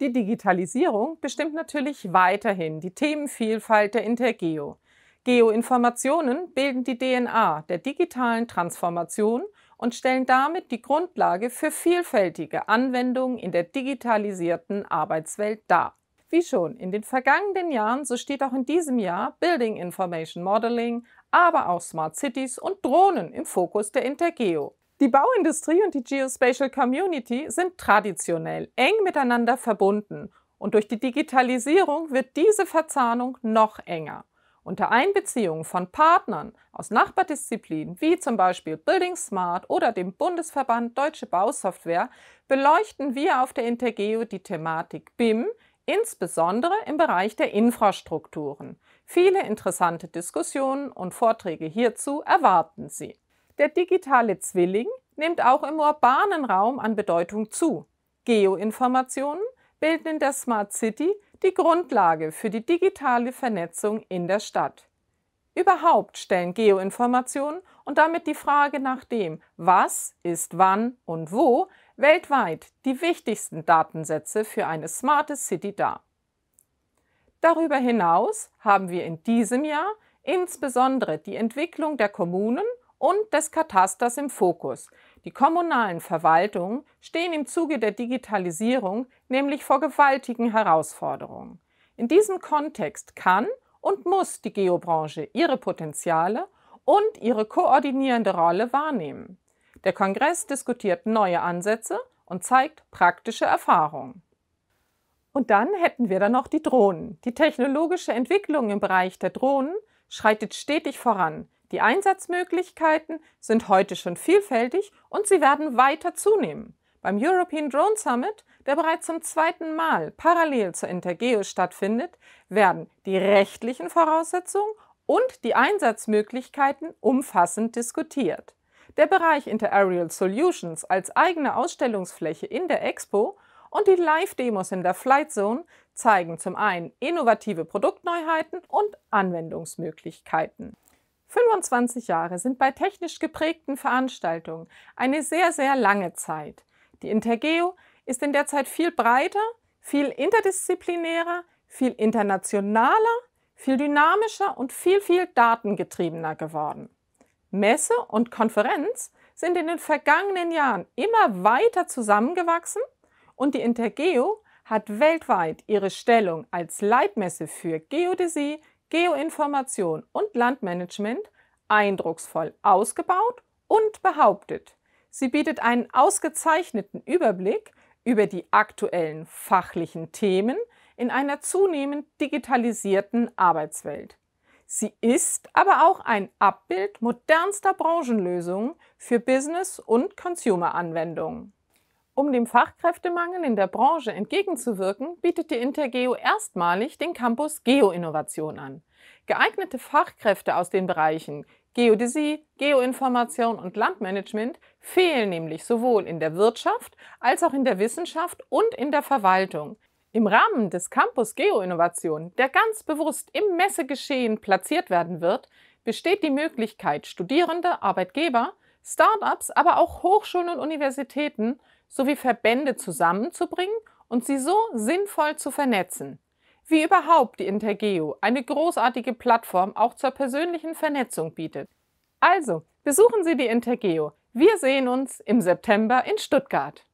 Die Digitalisierung bestimmt natürlich weiterhin die Themenvielfalt der Intergeo. Geoinformationen bilden die DNA der digitalen Transformation und stellen damit die Grundlage für vielfältige Anwendungen in der digitalisierten Arbeitswelt dar. Wie schon in den vergangenen Jahren, so steht auch in diesem Jahr Building Information Modeling, aber auch Smart Cities und Drohnen im Fokus der Intergeo. Die Bauindustrie und die Geospatial Community sind traditionell eng miteinander verbunden und durch die Digitalisierung wird diese Verzahnung noch enger. Unter Einbeziehung von Partnern aus Nachbardisziplinen wie zum Beispiel Building Smart oder dem Bundesverband Deutsche Bausoftware beleuchten wir auf der Intergeo die Thematik BIM, insbesondere im Bereich der Infrastrukturen. Viele interessante Diskussionen und Vorträge hierzu erwarten Sie. Der digitale Zwilling nimmt auch im urbanen Raum an Bedeutung zu. Geoinformationen bilden in der Smart City die Grundlage für die digitale Vernetzung in der Stadt. Überhaupt stellen Geoinformationen und damit die Frage nach dem, was ist wann und wo, weltweit die wichtigsten Datensätze für eine smarte City dar. Darüber hinaus haben wir in diesem Jahr insbesondere die Entwicklung der Kommunen und des Katasters im Fokus. Die kommunalen Verwaltungen stehen im Zuge der Digitalisierung nämlich vor gewaltigen Herausforderungen. In diesem Kontext kann und muss die Geobranche ihre Potenziale und ihre koordinierende Rolle wahrnehmen. Der Kongress diskutiert neue Ansätze und zeigt praktische Erfahrungen. Und dann hätten wir da noch die Drohnen. Die technologische Entwicklung im Bereich der Drohnen schreitet stetig voran. Die Einsatzmöglichkeiten sind heute schon vielfältig und sie werden weiter zunehmen. Beim European Drone Summit, der bereits zum zweiten Mal parallel zur Intergeo stattfindet, werden die rechtlichen Voraussetzungen und die Einsatzmöglichkeiten umfassend diskutiert. Der Bereich Interaerial Solutions als eigene Ausstellungsfläche in der Expo und die Live-Demos in der Flight Zone zeigen zum einen innovative Produktneuheiten und Anwendungsmöglichkeiten. 25 Jahre sind bei technisch geprägten Veranstaltungen eine sehr, sehr lange Zeit. Die Intergeo ist in der Zeit viel breiter, viel interdisziplinärer, viel internationaler, viel dynamischer und viel, viel datengetriebener geworden. Messe und Konferenz sind in den vergangenen Jahren immer weiter zusammengewachsen und die Intergeo hat weltweit ihre Stellung als Leitmesse für Geodäsie, Geoinformation und Landmanagement eindrucksvoll ausgebaut und behauptet. Sie bietet einen ausgezeichneten Überblick über die aktuellen fachlichen Themen in einer zunehmend digitalisierten Arbeitswelt. Sie ist aber auch ein Abbild modernster Branchenlösungen für Business- und Consumer-Anwendungen. Um dem Fachkräftemangel in der Branche entgegenzuwirken, bietet die Intergeo erstmalig den Campus Geoinnovation an. Geeignete Fachkräfte aus den Bereichen Geodäsie, Geoinformation und Landmanagement fehlen nämlich sowohl in der Wirtschaft als auch in der Wissenschaft und in der Verwaltung. Im Rahmen des Campus Geoinnovation, der ganz bewusst im Messegeschehen platziert werden wird, besteht die Möglichkeit, Studierende, Arbeitgeber, Start-ups, aber auch Hochschulen und Universitäten sowie Verbände zusammenzubringen und sie so sinnvoll zu vernetzen. Wie überhaupt die Intergeo eine großartige Plattform auch zur persönlichen Vernetzung bietet. Also, besuchen Sie die Intergeo. Wir sehen uns im September in Stuttgart.